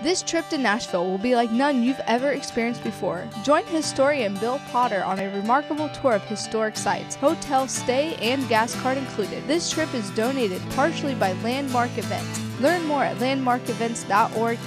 This trip to Nashville will be like none you've ever experienced before. Join historian Bill Potter on a remarkable tour of historic sites, hotel stay, and gas card included. This trip is donated partially by Landmark Events. Learn more at landmarkevents.org